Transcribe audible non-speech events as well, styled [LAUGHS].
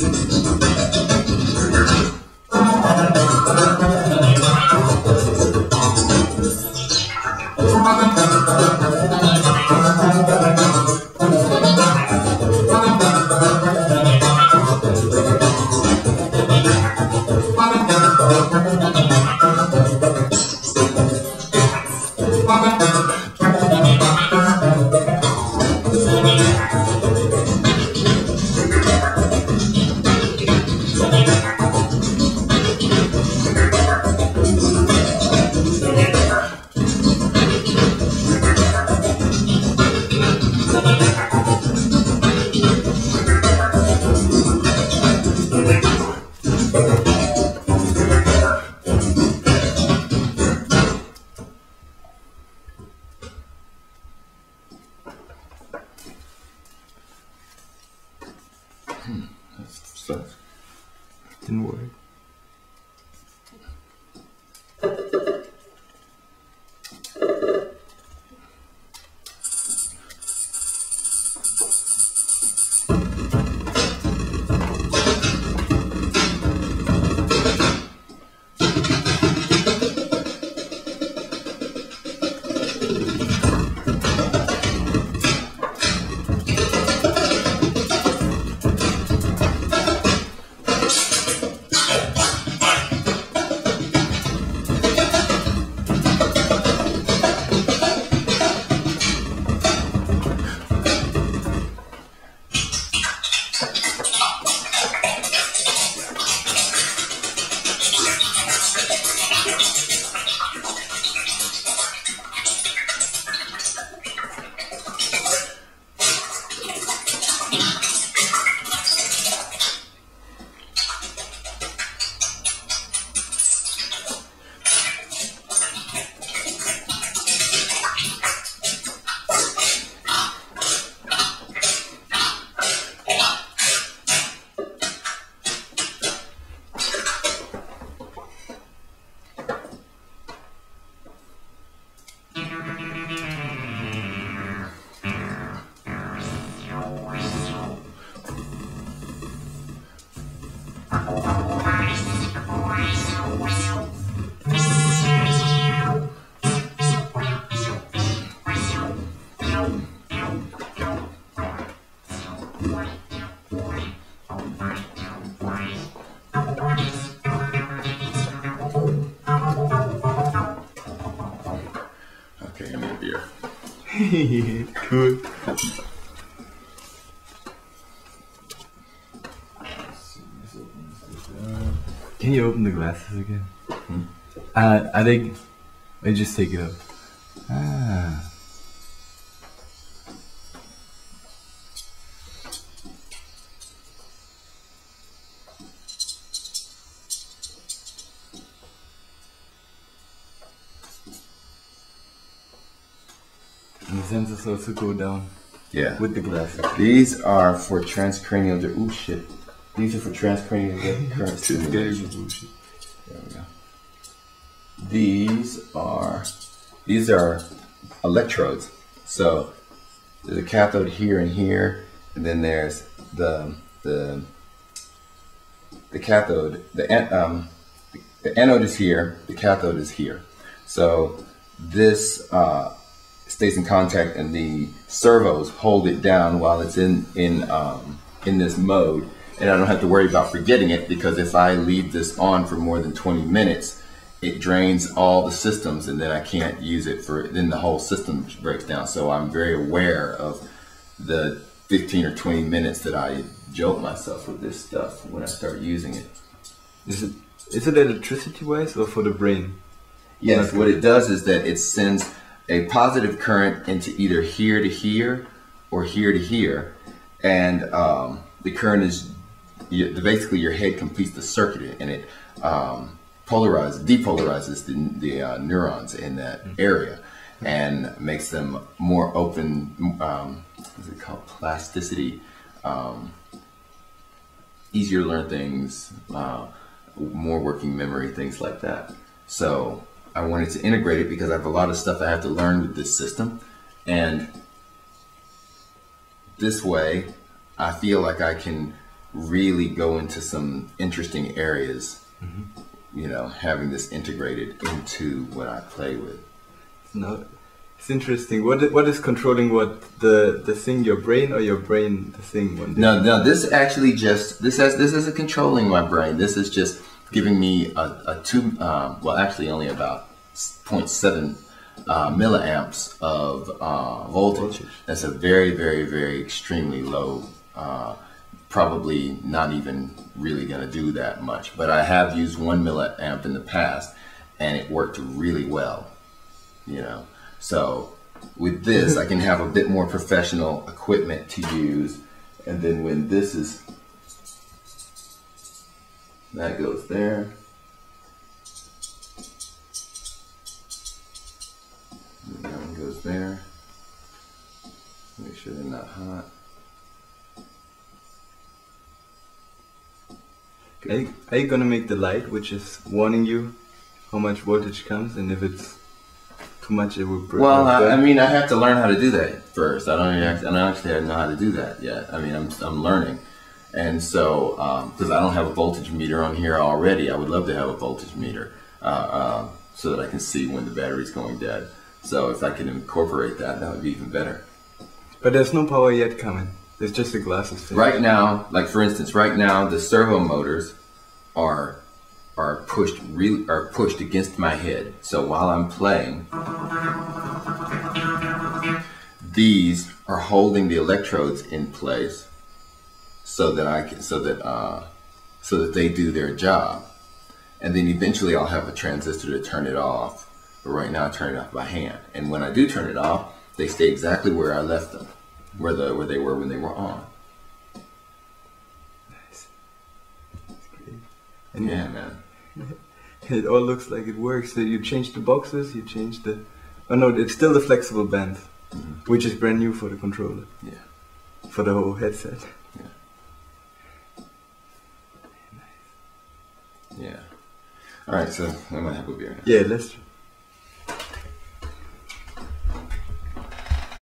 Didn't work. Okay, I need beer. cool. [LAUGHS] Can you open the glasses again? Uh, I think I just take it up. Ah. And the sensors also go down Yeah. with the glasses. These are for transcranial. Ooh shit. These are for transcranial [LAUGHS] current stimulation. There we go. These are these are electrodes. So there's a cathode here and here, and then there's the the the cathode. The an- um, the anode is here. The cathode is here. So this uh, stays in contact, and the servos hold it down while it's in in um, in this mode. And I don't have to worry about forgetting it because if I leave this on for more than 20 minutes, it drains all the systems, and then I can't use it for. Then the whole system breaks down. So I'm very aware of the 15 or 20 minutes that I jolt myself with this stuff when I start using it. Is it is it electricity wise or for the brain? Yes, what it does is that it sends a positive current into either here to here or here to here, and um, the current is you, basically your head completes the circuit and it um, polarizes, depolarizes the, the uh, neurons in that area and makes them more open. Um, what's it called? Plasticity. Um, easier to learn things, uh, more working memory, things like that. So I wanted to integrate it because I have a lot of stuff I have to learn with this system. And this way, I feel like I can really go into some interesting areas. Mm-hmm. You know, having this integrated into what I play with. No, it's interesting. What what is controlling what the the thing your brain or your brain the thing one day? No, no. This actually just this has this isn't controlling my brain. This is just giving me a, a two. Um, well, actually, only about 0.7 uh, milliamps of uh, voltage. Voltage. That's a very, very, very extremely low. Uh, probably not even really going to do that much. But I have used one milliamp in the past, and it worked really well. You know, so with this, I can have a bit more professional equipment to use, and then when this is that goes there. And that one goes there. Make sure they're not hot. Are you, are you gonna make the light which is warning you how much voltage comes and if it's too much it will break? Well, I, I mean, I have to learn how to do that first. I don't actually, I don't actually know how to do that yet. I mean, I'm, I'm learning. And so, because I don't have a voltage meter on here already, I would love to have a voltage meter uh, uh, so that I can see when the battery's going dead. So if I can incorporate that, that would be even better. But there's no power yet coming. It's just the glasses. thing. Right now, like for instance, right now the servo motors are are pushed really are pushed against my head. So while I'm playing, these are holding the electrodes in place so that I can so that uh, so that they do their job. And then eventually I'll have a transistor to turn it off. But right now I turn it off by hand. And when I do turn it off, they stay exactly where I left them, where the where they were when they were on. Nice. That's great. And Yeah, man. [LAUGHS] it all looks like it works. So you change the boxes, you change the. Oh no, it's still the flexible band, which is brand new for the controller, Yeah. for the whole headset. Yeah. All right, so I'm gonna have a beer. Yeah, let's